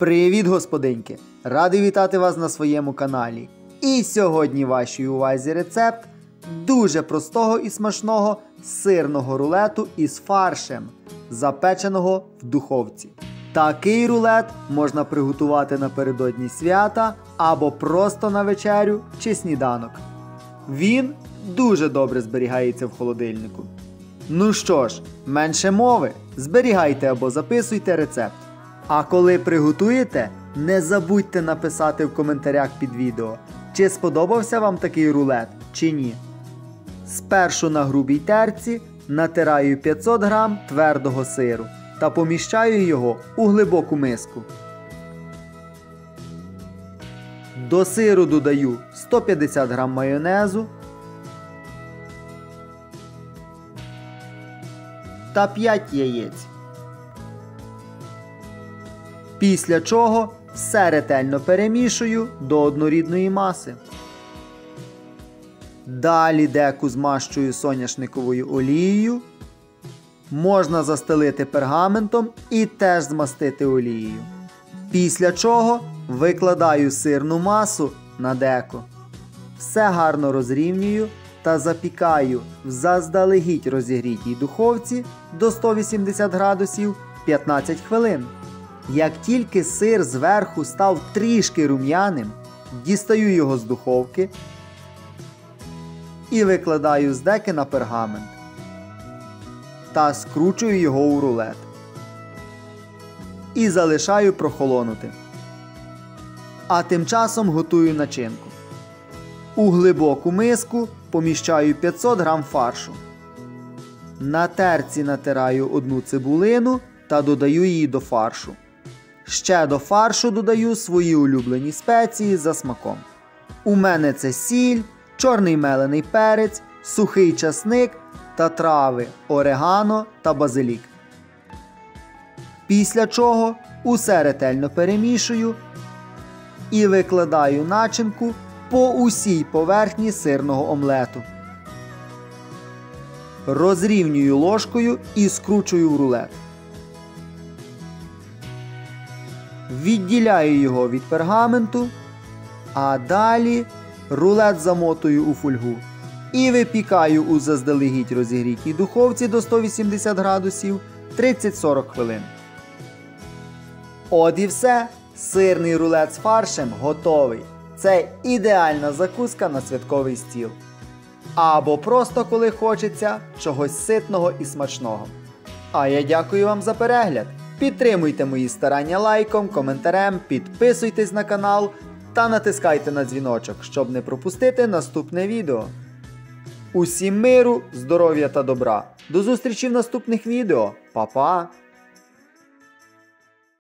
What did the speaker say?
Привіт, господинки! Радий вітати вас на своєму каналі. І сьогодні вашій увазі рецепт дуже простого і смачного сирного рулету із фаршем, запеченого в духовці. Такий рулет можна приготувати напередодні свята або просто на вечерю чи сніданок. Він дуже добре зберігається в холодильнику. Ну що ж, менше мови, зберігайте або записуйте рецепт. А коли приготуєте, не забудьте написати в коментарях під відео, чи сподобався вам такий рулет, чи ні. Спершу на грубій терці натираю 500 г твердого сиру та поміщаю його у глибоку миску. До сиру додаю 150 г майонезу та 5 яєць. Після чого все ретельно перемішую до однорідної маси. Далі деку змащую соняшниковою олією. Можна застелити пергаментом і теж змастити олією. Після чого викладаю сирну масу на деко. Все гарно розрівнюю та запікаю в заздалегідь розігрітій духовці до 180 градусів 15 хвилин. Як тільки сир зверху став трішки рум'яним, дістаю його з духовки і викладаю з деки на пергамент та скручую його у рулет. І залишаю прохолонути. А тим часом готую начинку. У глибоку миску поміщаю 500 г фаршу. На терці натираю одну цибулину та додаю її до фаршу. Ще до фаршу додаю свої улюблені спеції за смаком. У мене це сіль, чорний мелений перець, сухий часник та трави, орегано та базилік. Після чого усе ретельно перемішую і викладаю начинку по усій поверхні сирного омлету. Розрівнюю ложкою і скручую в рулет. Відділяю його від пергаменту, а далі рулет замотую у фольгу і випікаю у заздалегідь розігрітій духовці до 180 градусів 30-40 хвилин. От і все. Сирний рулет з фаршем готовий. Це ідеальна закуска на святковий стіл. Або просто коли хочеться чогось ситного і смачного. А я дякую вам за перегляд. Підтримуйте мої старання лайком, коментарем, підписуйтесь на канал та натискайте на дзвіночок, щоб не пропустити наступне відео. Усім миру, здоров'я та добра. До зустрічі в наступних відео. Па-па!